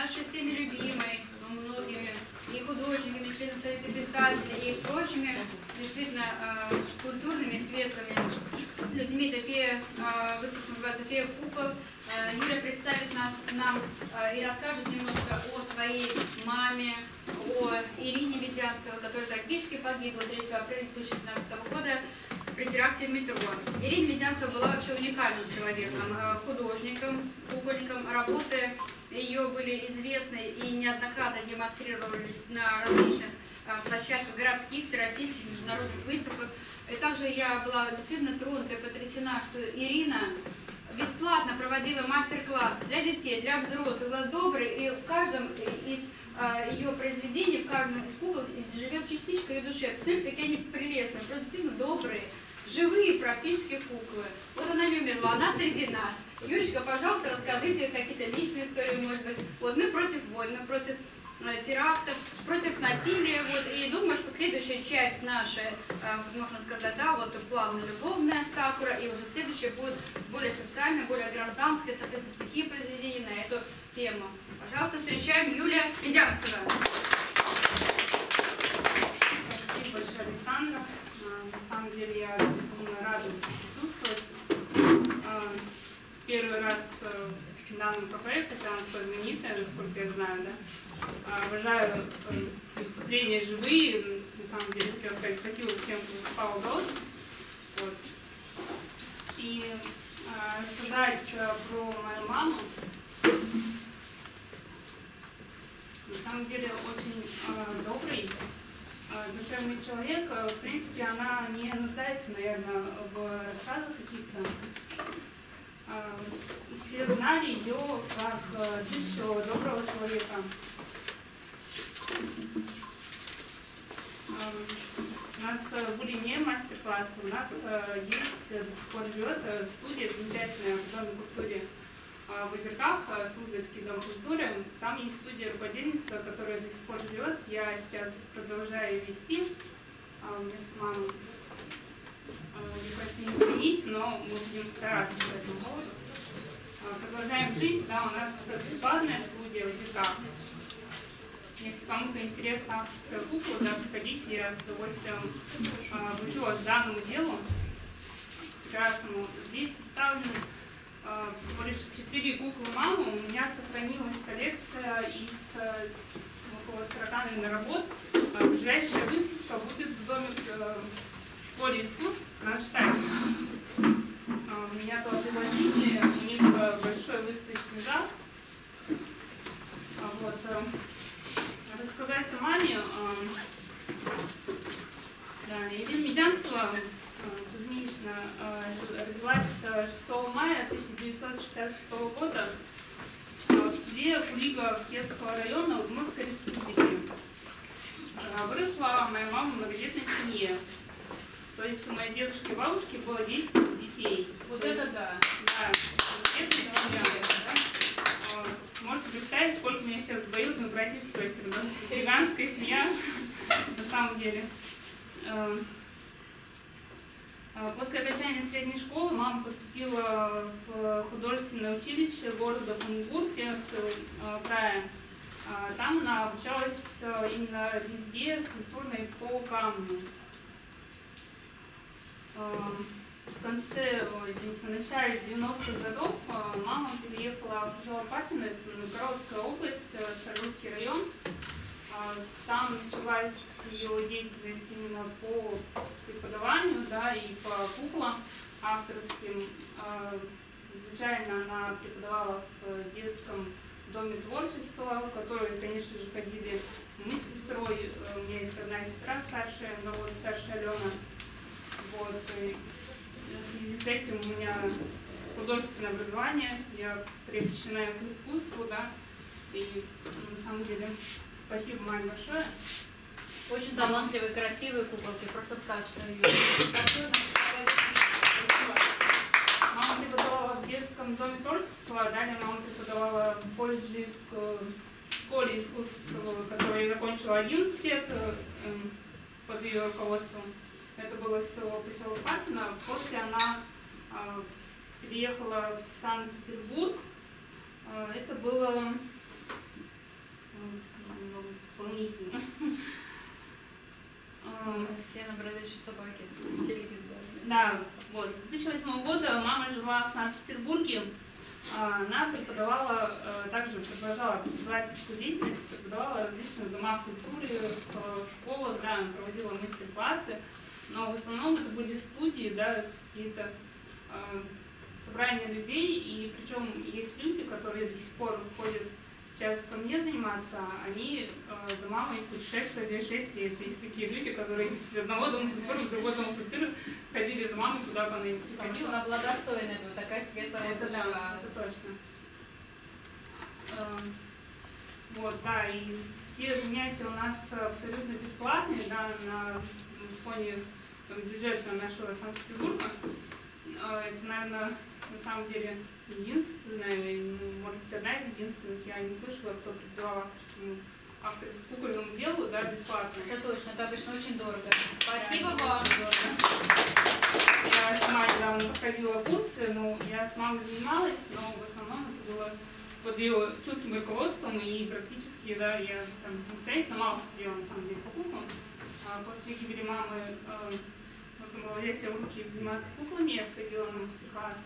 нашей всеми любимой, многими и художниками, членами Союза писателей, и прочими действительно э, культурными, светлыми людьми. Это фея, э, выставка называется «Фея кукол». Э, Юля представит нас, нам и расскажет немножко о своей маме, о Ирине Ведянцевой, которая трагически погибла 3 апреля 2015 года при теракте в метро. Ирина Ведянцева была вообще уникальным человеком, художником, кукольником. Работы ее были известны и неоднократно демонстрировались на различных а, площадках городских, всероссийских, международных выставках. И также я была действительно тронута и потрясена, что Ирина бесплатно проводила мастер-класс для детей, для взрослых, была доброй, и в каждом из а, ее произведений, в каждом из кукол живет частичка ее души. Посмотрите, какие они прелестные, действительно добрые, живые практически куклы. Вот она не умерла, она среди нас. Юрочка, пожалуйста, расскажите какие-то личные истории, может быть. Вот мы против войн, мы против э, терактов, против насилия. Вот, и думаю, что следующая часть наша, э, можно сказать, да, вот плавно-любовная сакура, и уже следующая будет более социальная, более гражданская, соответственно, стихи произведения на эту тему. Пожалуйста, встречаем Юлия Медянцева. Спасибо большое, Александра. На самом деле я безумно рада первый раз э, в данном проекте, это такое знаменитое, насколько я знаю, да. А, обожаю э, выступления живые, на самом деле хотела сказать спасибо всем, кто выступал до. Вот. И а, рассказать э, про мою маму. На самом деле очень добрый, душевный человек. В принципе, она не нуждается, наверное, в рассказах каких-то все знали ее как бывшего доброго человека. У нас были не мастер-классы, у нас есть, до сих пор живет студия замечательная в Доме культуры в Озерках, Суздальский дом культуры. Там есть студия руководительница, которая до сих пор живет. Я сейчас продолжаю вести вместо мамы не изменить, но мы будем стараться по этому поводу. А, продолжаем жить, да, у нас бесплатная студия в. Если кому-то интересна авторская кукла, да, приходите, я с удовольствием а, обучу вас данному делу прекрасному. Здесь представлены а, всего лишь четыре куклы мамы. У меня сохранилась коллекция из а, около 40, наверное, работ. А, ближайшая выставка будет в доме э, школе искусств Кронштадте. Меня туда пригласили, у них э, большой выставочный зал. А вот. Рассказать о маме. Да, Ирина Медянцева Кузьминична родилась 6 мая 1966 года в селе Кулига Кесского района Удмуртской республики. Выросла моя мама в многодетной семье. То есть у моей дедушки и бабушки было 10 детей. Вот это да. Да. Это семья. Да? Можете представить, сколько меня сейчас двоюродных братьев и нас гигантская семья, на самом деле. Эм, э, после окончания средней школы мама поступила в художественное училище города Кунгур Пермского э, края. Э, там она обучалась именно резьбе скульптурной по камню. Эм, в конце, извините, в начале 90-х годов э, мама переехала в Жилопатинец, Новгородская область, э, Сарвинский район. Э, там началась ее деятельность именно по преподаванию да, и по куклам авторским. Изначально она преподавала в детском доме творчества, в который, конечно же, ходили мы с сестрой. У меня есть одна сестра старшая, на год старше Алена. Вот, и в связи с этим у меня художественное образование, я привлечена к искусству, да, и на самом деле спасибо маме большое. Очень талантливые, красивые куколки, просто сказочные. Мама преподавала в детском доме творчества, а далее мама преподавала в колледже школе искусств, который я закончила 11 лет э, под ее руководством. Это было село поселок Папино. После она э, переехала в Санкт-Петербург. Э, это было волнительно. Стена бродячей собаки. Да, вот. С 2008 года мама жила в Санкт-Петербурге. А, Она преподавала, э, также продолжала преподавательскую деятельность, преподавала в различных домах культуры, э, в школах, да, проводила мастер-классы. Но в основном это были студии, да, какие-то э, собрания людей. И причем есть люди, которые до сих пор ходят сейчас ко мне заниматься, они э, за мамой путешествовали 6 лет. Есть такие люди, которые из одного дома культуры в другой дом культуры ходили за мамой, куда бы она Потому что приходила. она была достойна этого, такая светлая Это душа. да, это точно. Эм, Вот, да, и все занятия у нас абсолютно бесплатные, да, на фоне бюджета нашего Санкт-Петербурга. Э, Это, наверное, на самом деле единственное, ну, может быть, одна из единственных, я не слышала, кто преподавал авторскому, авторскому кукольному делу, да, бесплатно. Это точно, это обычно очень дорого. Спасибо Да, вам. дорого. Я сама недавно проходила курсы, ну, я с мамой занималась, но в основном это было под ее чутким руководством, и практически, да, я там самостоятельно мало делала, на самом деле, по куклам. А после гибели мамы было если в руки заниматься куклами, я сходила на мастер-класс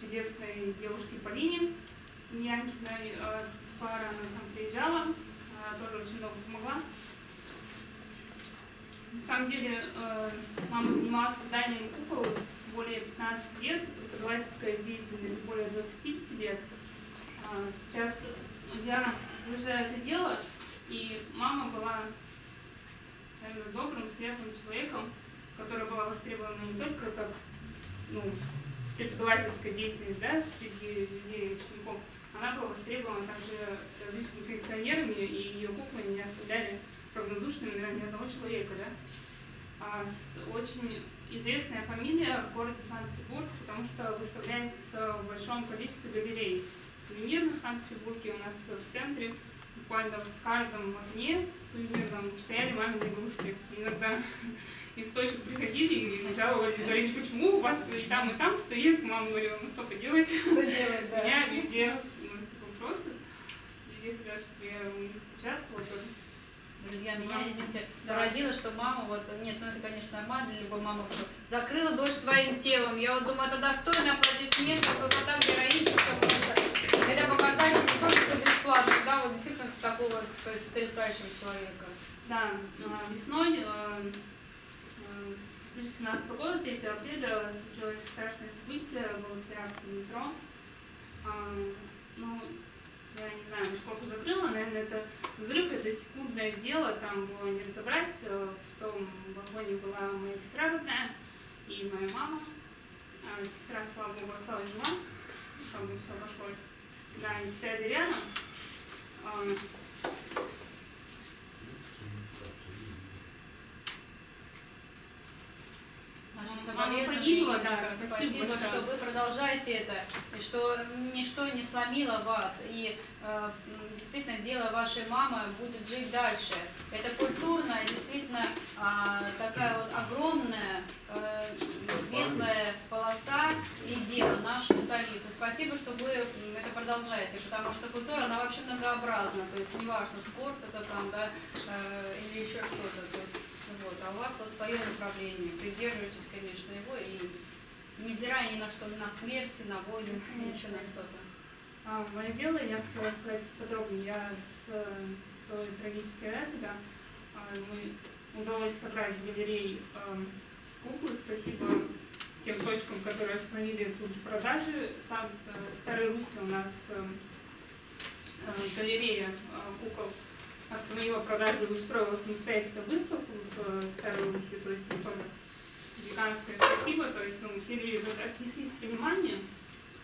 чудесной девушке Полине Янкиной э, пара, она там приезжала, тоже очень много помогла. На самом деле, э, мама занималась созданием кукол более 15 лет, преподавательская деятельность более 25 лет. А, Сейчас я продолжаю это дело, и мама была наверное, добрым, светлым человеком, которая была востребована не только как ну, преподавательская деятельность да, среди людей учеников, она была востребована также различными коллекционерами, и ее куклы не оставляли равнодушными наверное, ни одного человека. Да? А, с- очень известная фамилия в городе Санкт-Петербург, потому что выставляется в большом количестве галерей. Сувенирных в Санкт-Петербурге у нас в центре буквально в каждом окне сувенирном стояли мамины игрушки. Иногда из точек приходили и жаловались, говорили, почему у вас и там, и там стоит. Мама говорила, ну что поделать, Что делать, да? меня везде ну, просят, везде хотят, чтобы я у них участвовала тоже. Друзья, меня, извините, поразило, что мама, вот, нет, ну это, конечно, нормально для любой мамы, кто закрыла дочь своим телом. Я вот думаю, это достойно аплодисментов, вот так героически просто. Это показатель не только что бесплатно, да, вот действительно такого, так сказать, потрясающего человека. Да, а, весной э, э, 2017 года, 3 апреля, случилось страшное событие, был теракт в метро. А, Ну, я не знаю, насколько закрыла, наверное, это взрыв, это секундное дело, там было не разобрать. Э, В том вагоне была моя сестра родная и моя мама. А Сестра, слава богу, осталась жива, там все обошлось. Да, они стояли рядом. А, Иришка. да, спасибо спасибо, что вы продолжаете это, и что ничто не сломило вас, и э, действительно дело вашей мамы будет жить дальше. Это культурная, действительно а, такая вот огромная э, и дело нашей столицы. Спасибо, что вы это продолжаете, потому что культура, она вообще многообразна, то есть неважно, спорт это там, да, э, или еще что-то. то есть вот. А у вас вот свое направление. Придерживайтесь, конечно, его и невзирая ни на что, на смерть, на войну, еще на что-то. А, мое дело, я хотела сказать подробнее. Я с э, той трагической да, а, мы удалось собрать с галерей эм, куклы. Спасибо тем точкам, которые остановили тут же продажи. Сам, э, Старой Руси у нас эм, э, галерея э, кукол остановила продажу и устроила самостоятельно выставку в э, Старой Руси, то есть тоже гигантское спасибо, то есть ну, все люди отнеслись с пониманием.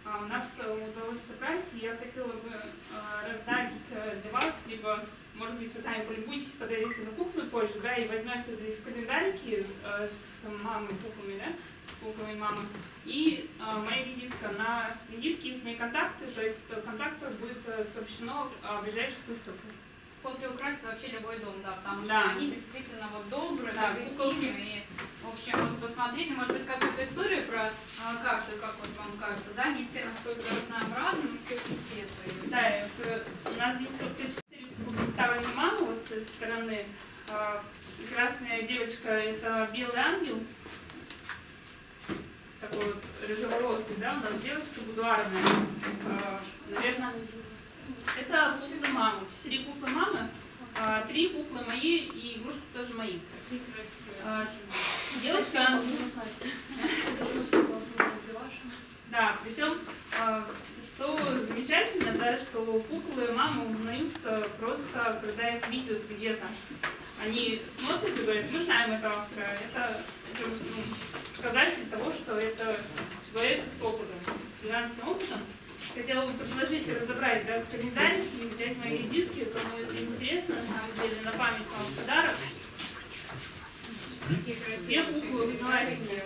А, у нас э, удалось собрать, и я хотела бы э, раздать э, для вас, либо, может быть, вы сами полюбуетесь, подойдете на куклы позже, да, и возьмете здесь календарики э, с мамой куклами, да, с куклами мамы, и э, моя визитка. На визитке есть мои контакты, то есть э, контактах будет э, сообщено о ближайших выставках. Куклы украсят вообще любой дом, да, потому что Да. они действительно вот добрые, Да, позитивные. И, в общем, вот посмотрите, может быть, какую-то историю про а, каждую, как вот вам кажется, да, не все настолько разнообразны, но все светлые. Да, это, у нас здесь только четыре куклы представлена мама вот с этой стороны. А, Прекрасная девочка, это белый ангел. Такой вот рыжеволосый, да, у нас девочка будуарная. А, Наверное, это куклы мамы. Четыре куклы мамы, а, три куклы мои и игрушки тоже мои. А, Девочка, да, причем, а, что замечательно, да, что куклы мамы узнаются просто, когда их видят где-то. Они смотрят и говорят, мы знаем этого автора. Это, это, ну, показатель того, что это человек с опытом, с гигантским опытом. Хотела бы предложить разобрать да, календарь и взять мои визитки, кому это интересно, на самом деле, на память вам подарок. Все куклы узнаваемые.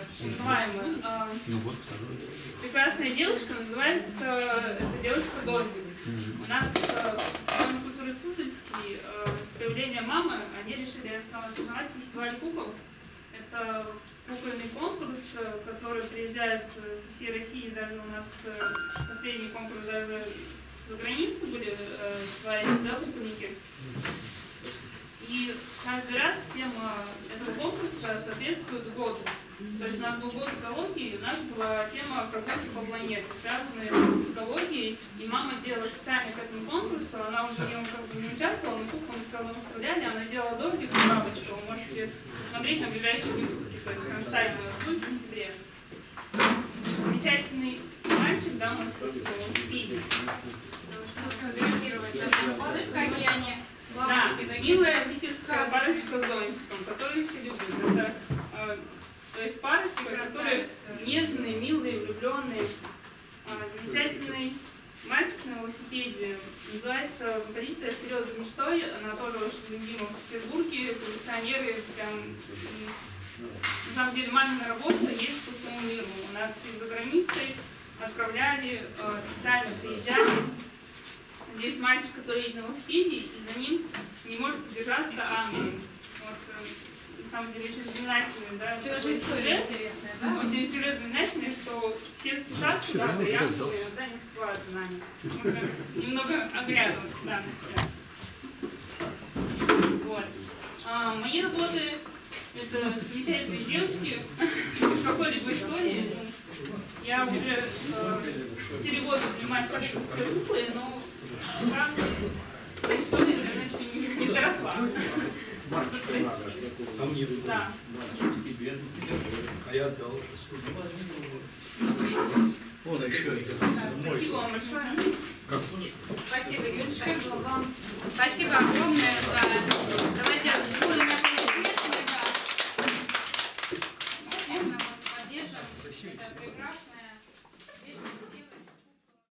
А, прекрасная девушка, называется эта девушка Дольфи. У нас э, в Доме культуры Суздальский э, с появлением мамы они решили основать фестиваль кукол. Это кукольный конкурс, э, который приезжает э, со всей России, даже у нас э, последний конкурс даже с границы были свои да, кукольники. И каждый раз тема этого конкурса соответствует году. То есть у нас был год экологии, и у нас была тема прогулки по планете, связанная с экологией. И мама делала специально к этому конкурсу, она уже в нем как бы не участвовала, но куклу мы все равно выставляли, она делала дорогих бабочку, смотреть на ближайшие выставки, то есть Кронштадт у нас в сентябре. Замечательный мальчик, да, у нас. Фотографировать. Видишь, какие они Да, милая питерская парочка с зонтиком, которую все любят. Это, э, то есть парочка, которые нежные, милые, влюбленные. А, замечательный велосипеде. Называется композиция «Вперед за мечтой». Она тоже очень любима в Петербурге. Коллекционеры прям... На самом деле мамина работа есть по всему миру. У нас и за границей отправляли, э, специально приезжали. Здесь мальчик, который едет на велосипеде, и за ним не может удержаться ангел. Вот, э, на самом деле, очень знаменательный, да, Это такой же история интересная, да? Очень что сюда, и ангелы иногда не. Нужно немного оглядываться, да, на себя. Вот. А, мои работы это замечательные девушки из какой-либо истории. Я уже э, 4 года занимаюсь куклы, но пока до истории, наверное, не, не доросла. Мне бы Да. а я отдал уже Вон еще и Спасибо вам большое. Как тоже? Спасибо, Юлечка. Спасибо огромное за... Давайте будем